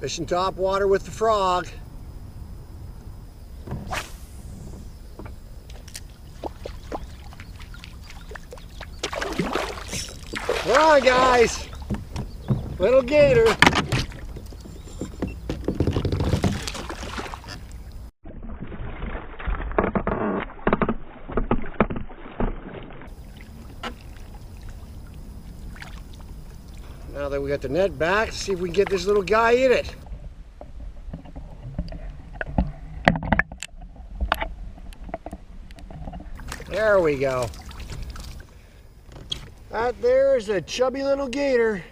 Fishing top water with the frog. Come on, guys. Little gator. Now that we got the net back, see if we can get this little guy in it. There we go. That there is a chubby little gator.